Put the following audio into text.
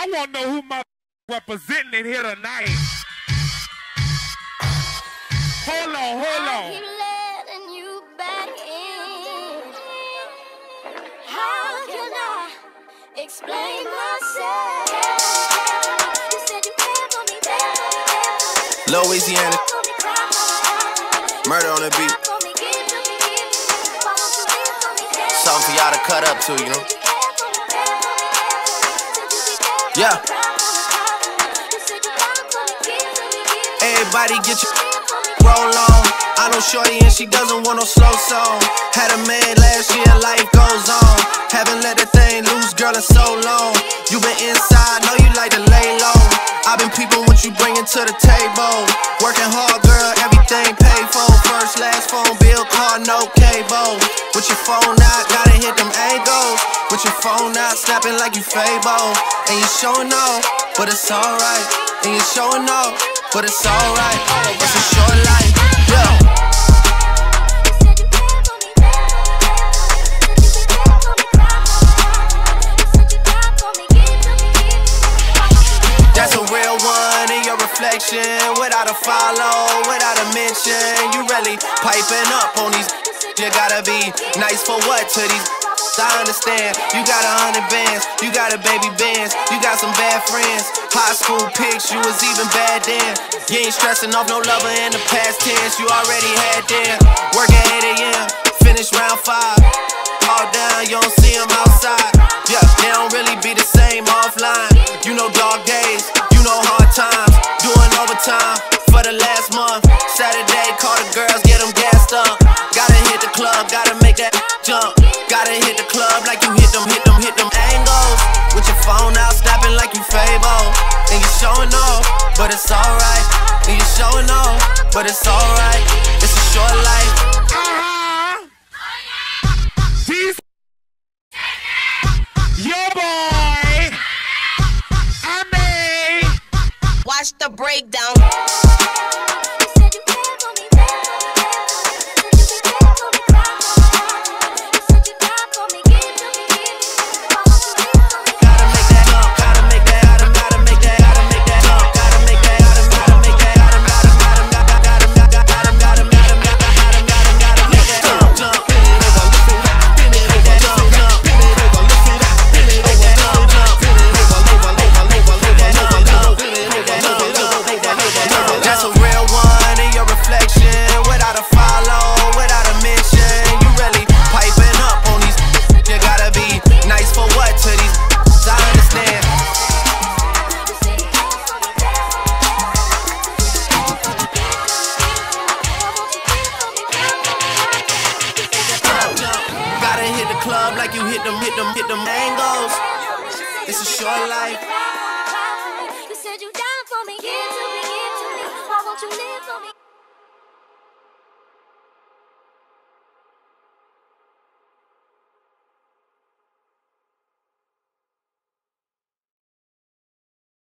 I want to know who my representing in here tonight. Hold on, hold on. How can I explain myself? Louisiana. Murder on the beat. Something for y'all to cut up to, you know? Yeah. Everybody get your roll on. I know Shorty and she doesn't want no slow song. Had a man last year, life goes on. Haven't let the thing loose, girl, in so long. You been inside, know you like to car, no cable. With your phone out, gotta hit them angles. With your phone out, snapping like you Fabo. And you showing off, but it's alright. And you showing off, but it's alright. It's a short life, reflection. Without a follow, without a mention. You really piping up on these. You gotta be nice for what to these. I understand. You got a hundred bands, you got a baby bands, you got some bad friends. High school pics, you was even bad then. You ain't stressing off no lover in the past tense. You already had them. Work at 8 a.m., finish round five. All down, you don't see them outside. Yeah, they don't really be the same offline. Get them gassed up. Gotta hit the club, gotta make that jump. Gotta hit the club like you hit them, hit them, hit them angles. With your phone out, snapping like you Fabo. And you showing off, but it's alright. And you showing off, but it's alright. It's a short life. Uh-huh. These your boy. I mean, Watch the breakdown. Hit them, hit them, hit them angles. It's a short life.